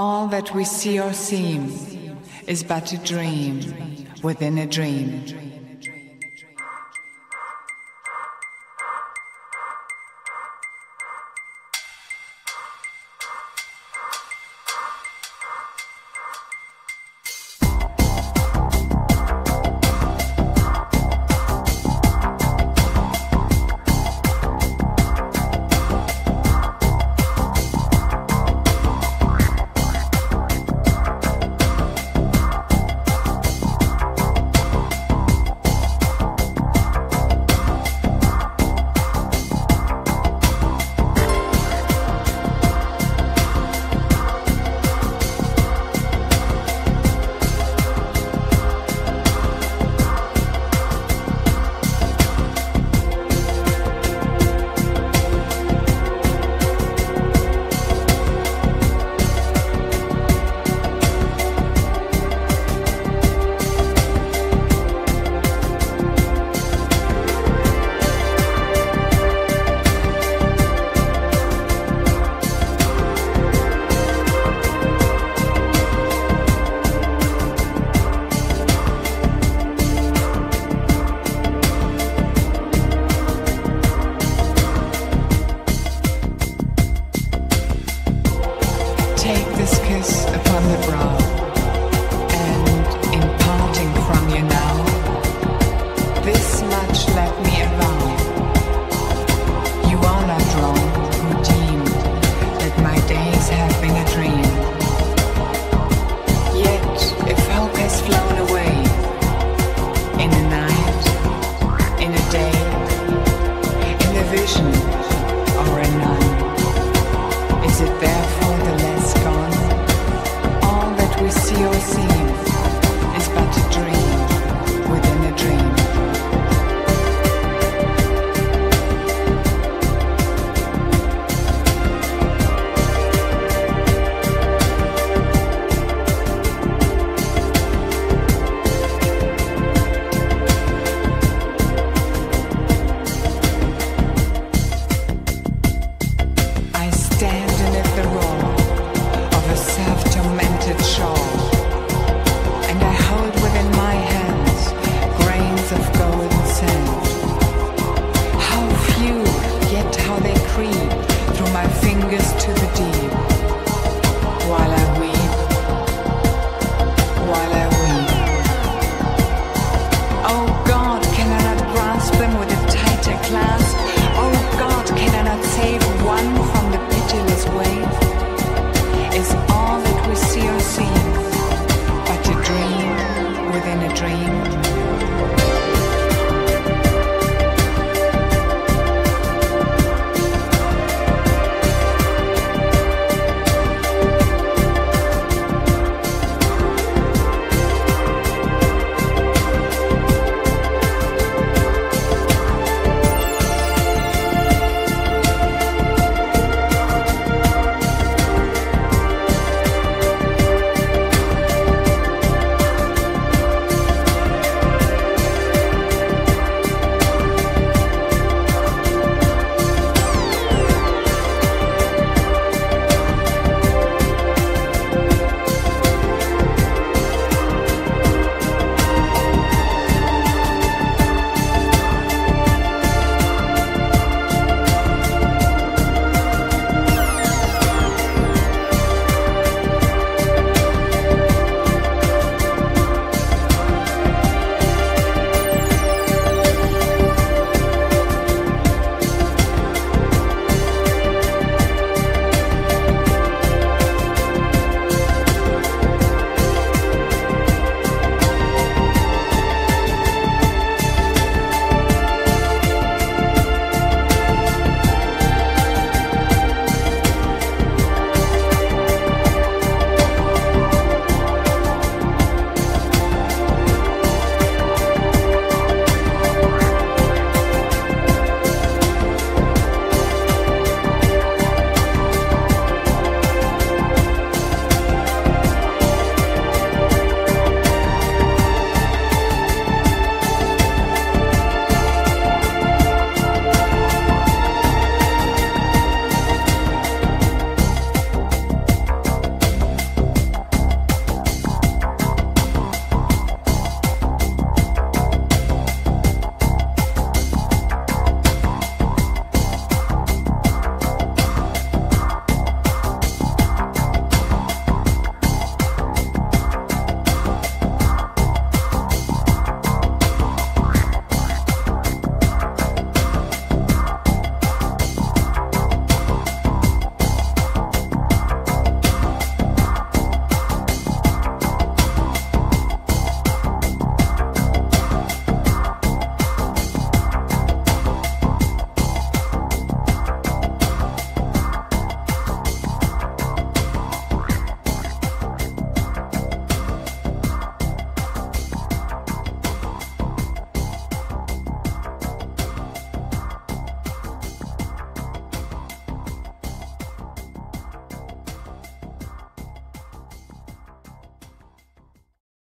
All that we see or seem is but a dream within a dream.